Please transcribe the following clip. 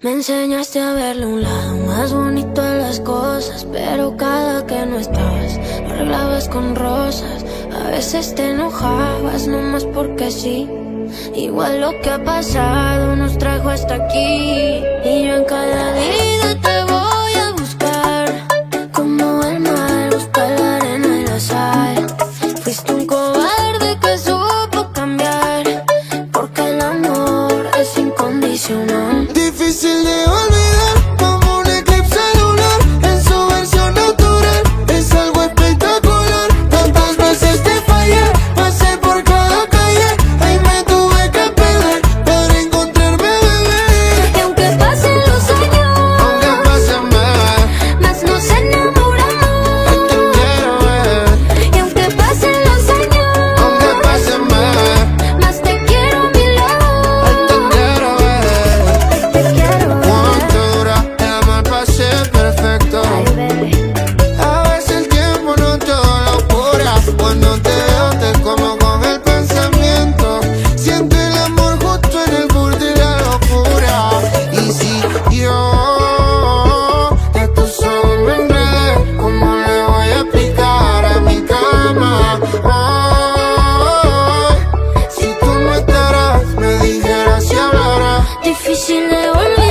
Me enseñaste a verle un lado más bonito a las cosas, pero cada que no estabas, no arreglabas con rosas. A veces te enojabas nomás porque sí. Igual lo que ha pasado nos trajo hasta aquí. difícil.